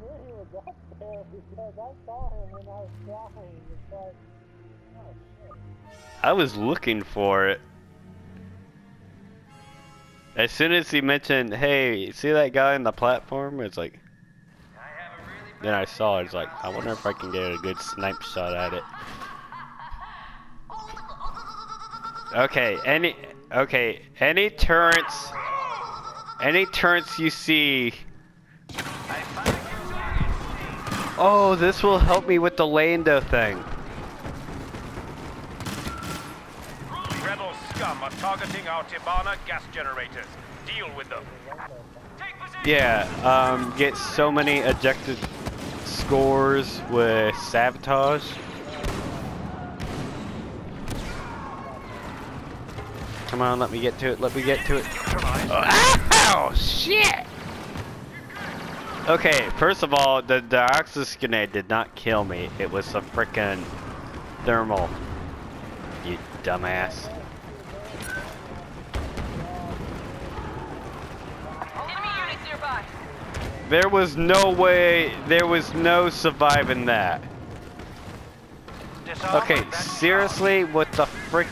knew he was up there because I saw him when I was flying. It's like, oh shit. I was looking for it. As soon as he mentioned, hey, see that guy on the platform? It's like, then I saw it. It's like, I wonder if I can get a good snipe shot at it. Okay, any, okay, any turrets, any turrets you see. Oh, this will help me with the Lando thing. Rebel scum are targeting our Tibana gas generators. Deal with them. Yeah, um, get so many ejected scores with sabotage. Come on, let me get to it, let me get to it. Ow, shit! Okay, first of all, the Dioxis grenade did not kill me. It was a frickin' thermal. You dumbass. Enemy units nearby. There was no way, there was no surviving that. Okay, seriously, what the frick?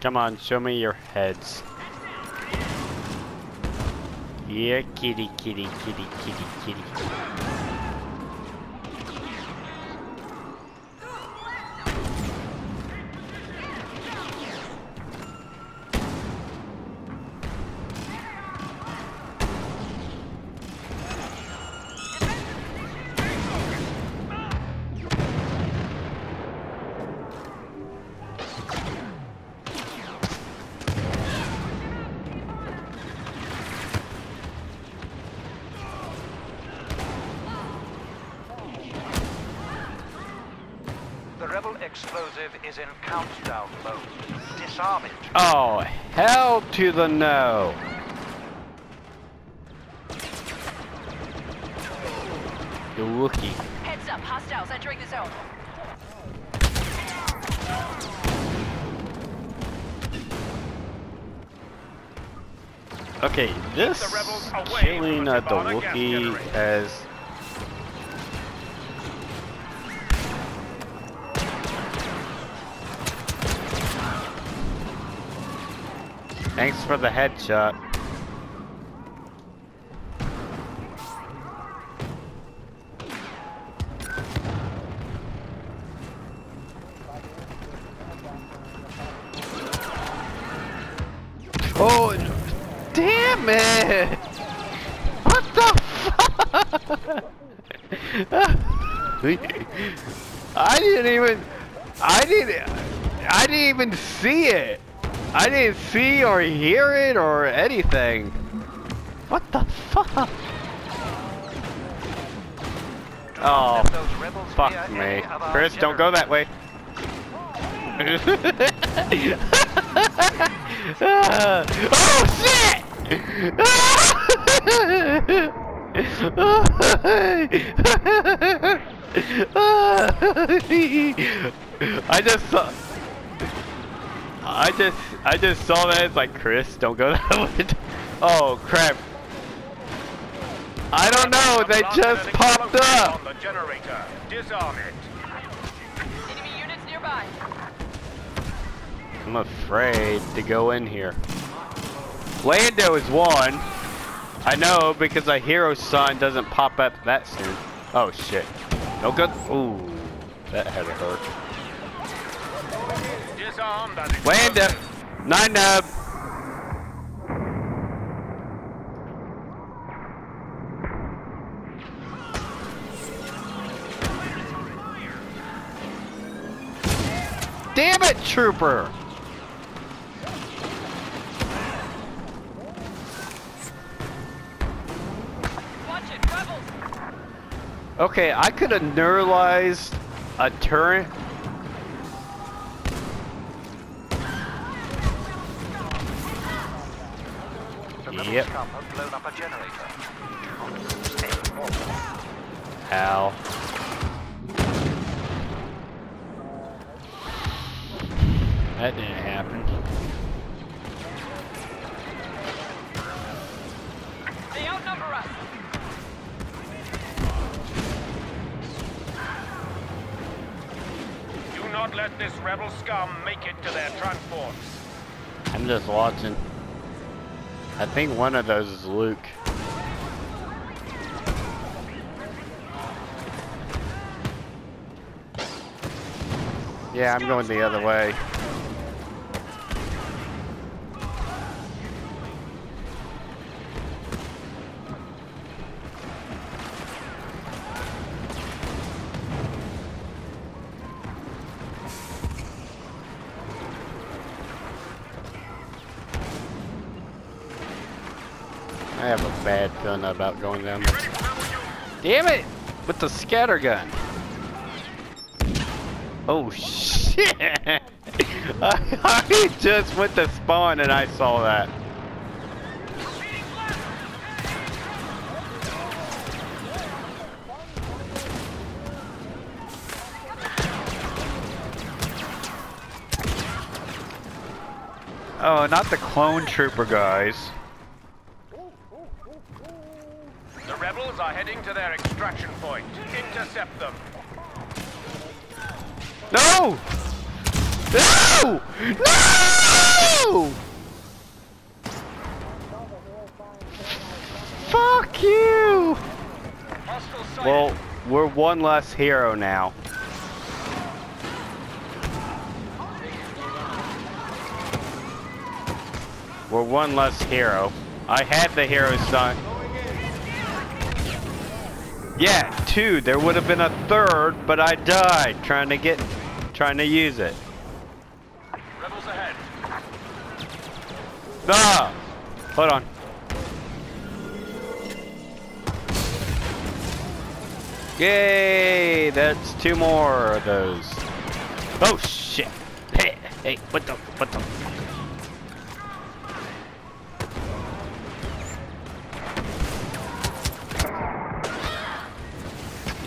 Come on, show me your heads. Yeah, kitty, kitty, kitty, kitty, kitty. Explosive is in countdown mode. Disarm it. Oh, hell to the no. The Wookie. Heads up, hostiles entering the zone. Okay, this The rebels away killing from uh, the the Tibana Wookiee generator. Thanks for the headshot. Oh, damn it! What the fuck? I didn't even, I didn't, I didn't even see it. I didn't see or hear it or anything. What the fuck? Oh, fuck me. Chris, don't go that way. oh shit! I just saw. I just, I just saw that. It's like Chris, don't go that way. Oh crap! I don't know. They just popped up. On the generator. Disarm it. Enemy units nearby. I'm afraid to go in here. Lando is one. I know because a hero sign doesn't pop up that soon. Oh shit. No good. Ooh, that had to hurt. Land up. Nine nub. Damn it, trooper! It, okay, I could have neuralized a turret Yep. blown up a generator. Ow. That didn't happen. They outnumber us. Do not let this rebel scum make it to their transports. I'm just watching. I think one of those is Luke. Yeah, I'm going the other way. Have a bad feeling about going down there. Damn it! With the scatter gun. Oh shit! I, I just went to spawn and I saw that. Oh, not the clone trooper guys. The are heading to their extraction point. Intercept them. No! No! No! Fuck you! Well, we're one less hero now. We're one less hero. I had the hero son. Yeah, two. There would have been a third, but I died trying to get, trying to use it. Rebels ahead. Ah! Hold on. Yay! That's two more of those. Oh shit! Hey, hey, what the, what the?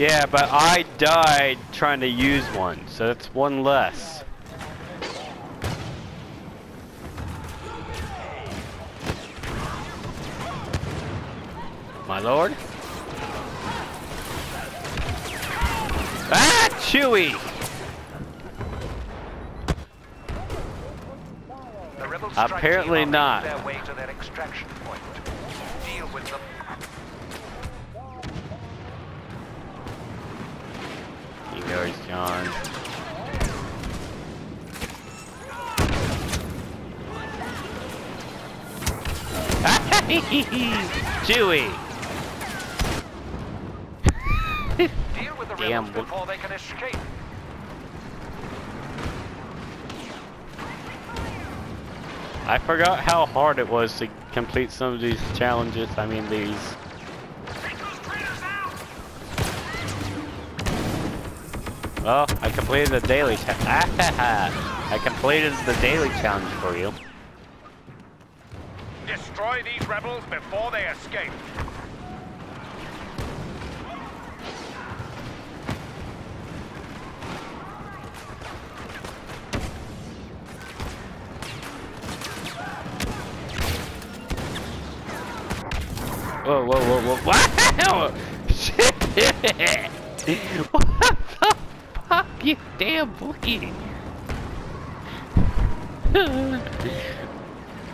Yeah, but I died trying to use one, so that's one less. My lord? Ah, Chewie! The rebel strike Apparently not. Making their way to their extraction point. Deal with them. He goes, John. Chewie! Deal with the Damn, rebels before they can escape. I forgot how hard it was to complete some of these challenges. I mean, these. Well, I completed the daily I completed the daily challenge for you. Destroy these rebels before they escape. Whoa, whoa, whoa, whoa! Wow! Shit! You damn bookie! and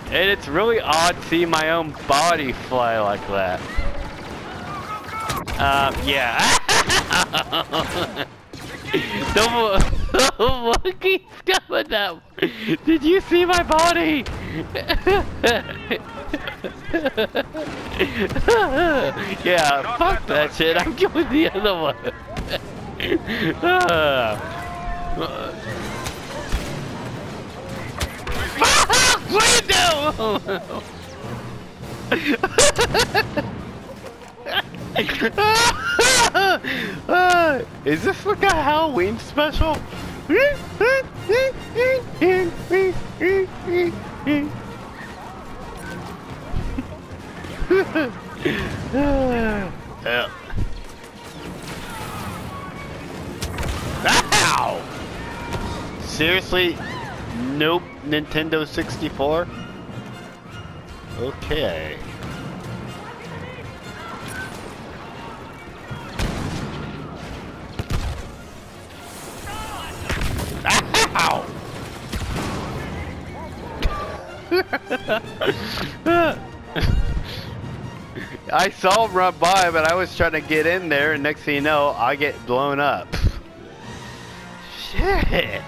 it's really odd seeing my own body fly like that. Um, yeah. the, mo- the monkey's coming up. Did you see my body? yeah, fuck that shit. I'm going the other one. Window! Is this like a Halloween special? Yeah. Seriously? Nope. Nintendo 64? Okay. Ah, ow! I saw him run by, but I was trying to get in there, and next thing you know, I get blown up. Shit!